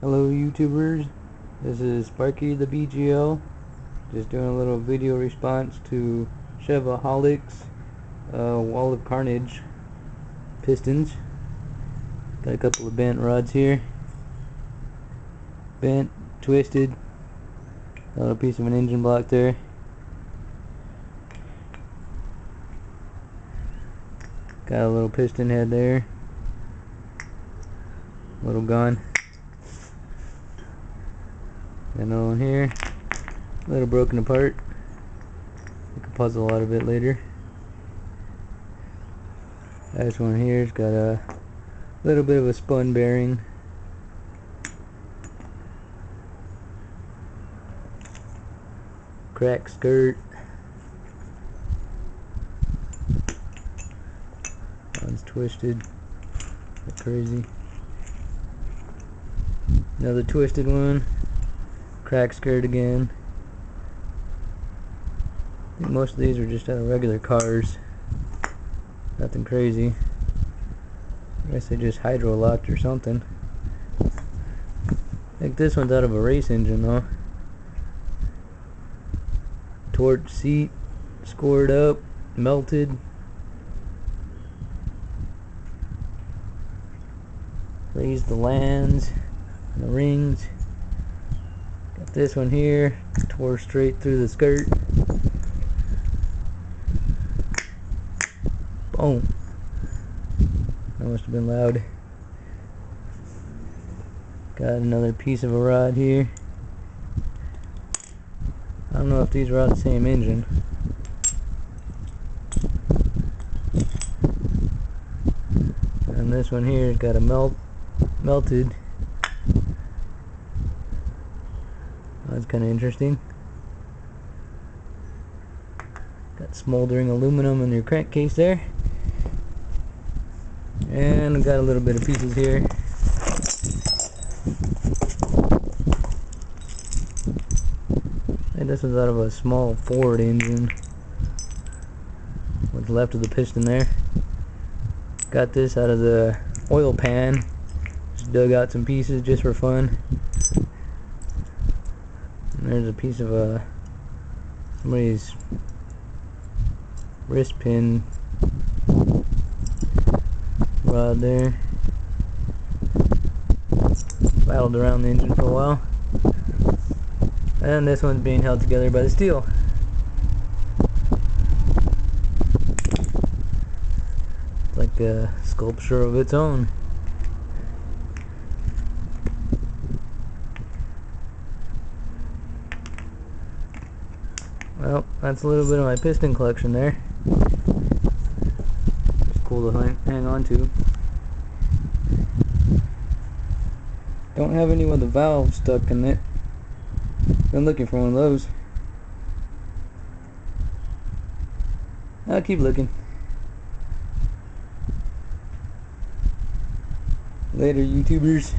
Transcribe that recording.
Hello YouTubers, this is Sparky the BGL, just doing a little video response to Chevahaulic's uh, Wall of Carnage pistons. Got a couple of bent rods here. Bent, twisted, a little piece of an engine block there. Got a little piston head there. Little gun. Another one here. A little broken apart. We can puzzle out of it later. This one here's got a little bit of a spun bearing. Crack skirt. One's twisted. Crazy. Another twisted one crack skirt again. most of these are just out of regular cars. Nothing crazy. I guess they just hydro locked or something. I think this one's out of a race engine though. Torch seat, scored up, melted. Raised the lands, and the rings. This one here, tore straight through the skirt. Boom. That must have been loud. Got another piece of a rod here. I don't know if these are out the same engine. And this one here has got a melt melted That's kind of interesting. Got smoldering aluminum in your crankcase there. And got a little bit of pieces here. And this is out of a small Ford engine. What's left of the piston there. Got this out of the oil pan. Just dug out some pieces just for fun. There's a piece of a somebody's wrist pin rod there. Battled around the engine for a while. And this one's being held together by the steel. It's like a sculpture of its own. Well, that's a little bit of my piston collection there. It's cool to hang, on to. Don't have any with the valve stuck in it. Been looking for one of those. I'll keep looking. Later, YouTubers.